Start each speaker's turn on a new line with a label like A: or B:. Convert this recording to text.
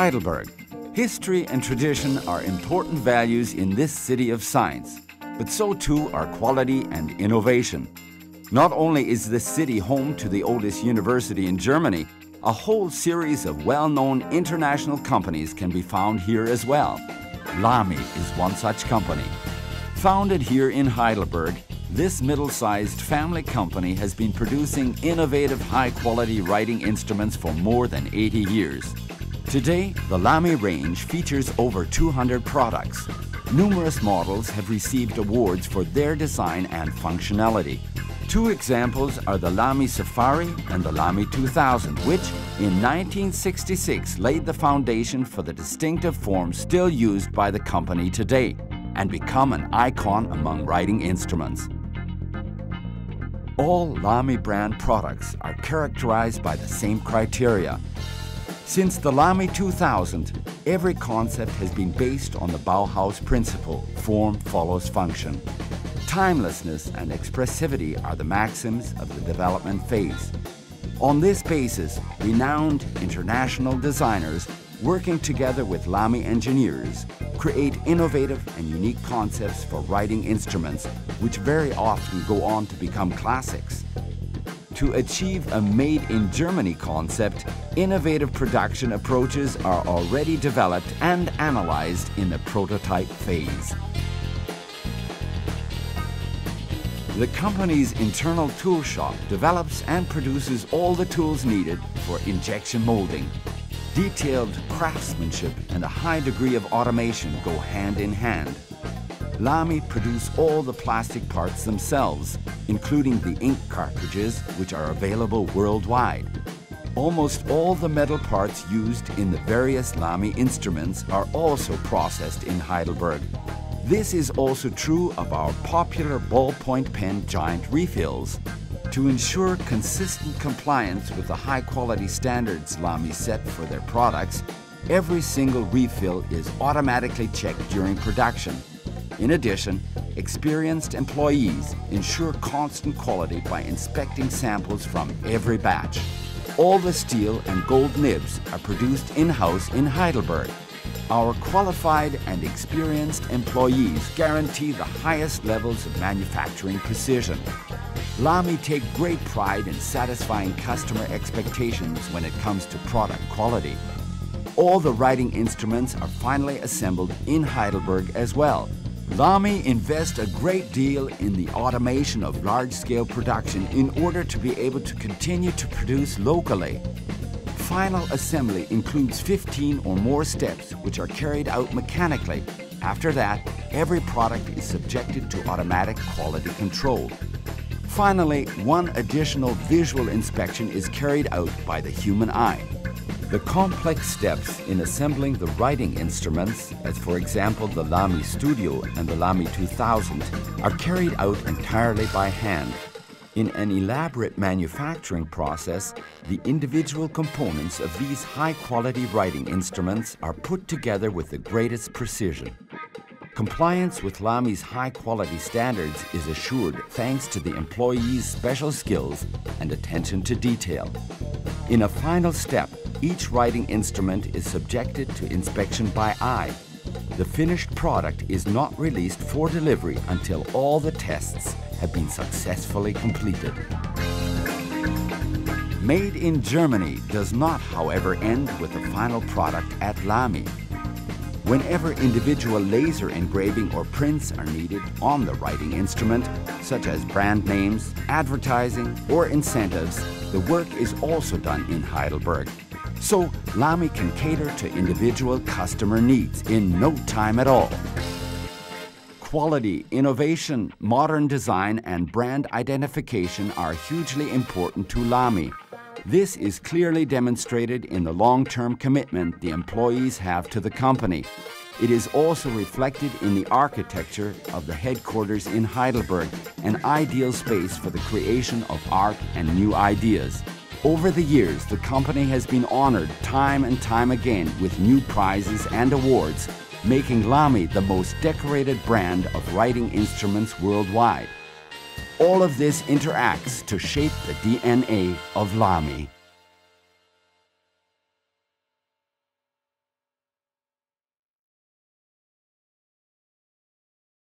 A: Heidelberg. History and tradition are important values in this city of science, but so too are quality and innovation. Not only is this city home to the oldest university in Germany, a whole series of well-known international companies can be found here as well. Lamy is one such company. Founded here in Heidelberg, this middle-sized family company has been producing innovative high-quality writing instruments for more than 80 years. Today, the Lamy range features over 200 products. Numerous models have received awards for their design and functionality. Two examples are the Lamy Safari and the Lamy 2000, which in 1966 laid the foundation for the distinctive form still used by the company today and become an icon among writing instruments. All Lamy brand products are characterized by the same criteria. Since the Lamy 2000, every concept has been based on the Bauhaus principle, form follows function. Timelessness and expressivity are the maxims of the development phase. On this basis, renowned international designers working together with Lamy engineers create innovative and unique concepts for writing instruments which very often go on to become classics. To achieve a made in Germany concept, innovative production approaches are already developed and analyzed in the prototype phase. The company's internal tool shop develops and produces all the tools needed for injection molding. Detailed craftsmanship and a high degree of automation go hand in hand. Lamy produce all the plastic parts themselves, including the ink cartridges, which are available worldwide. Almost all the metal parts used in the various Lamy instruments are also processed in Heidelberg. This is also true of our popular ballpoint pen giant refills. To ensure consistent compliance with the high-quality standards Lamy set for their products, every single refill is automatically checked during production. In addition, experienced employees ensure constant quality by inspecting samples from every batch. All the steel and gold nibs are produced in-house in Heidelberg. Our qualified and experienced employees guarantee the highest levels of manufacturing precision. Lamy take great pride in satisfying customer expectations when it comes to product quality. All the writing instruments are finally assembled in Heidelberg as well. Lamy invest a great deal in the automation of large-scale production in order to be able to continue to produce locally. Final assembly includes 15 or more steps which are carried out mechanically. After that, every product is subjected to automatic quality control. Finally, one additional visual inspection is carried out by the human eye. The complex steps in assembling the writing instruments, as for example the Lamy Studio and the Lamy 2000, are carried out entirely by hand. In an elaborate manufacturing process, the individual components of these high-quality writing instruments are put together with the greatest precision. Compliance with Lamy's high-quality standards is assured thanks to the employees' special skills and attention to detail. In a final step, each writing instrument is subjected to inspection by eye. The finished product is not released for delivery until all the tests have been successfully completed. Made in Germany does not, however, end with the final product at Lamy. Whenever individual laser engraving or prints are needed on the writing instrument, such as brand names, advertising, or incentives, the work is also done in Heidelberg. So Lamy can cater to individual customer needs in no time at all. Quality, innovation, modern design, and brand identification are hugely important to Lamy. This is clearly demonstrated in the long-term commitment the employees have to the company. It is also reflected in the architecture of the headquarters in Heidelberg, an ideal space for the creation of art and new ideas. Over the years, the company has been honored time and time again with new prizes and awards, making Lamy the most decorated brand of writing instruments worldwide. All of this interacts to shape the DNA of Lamy.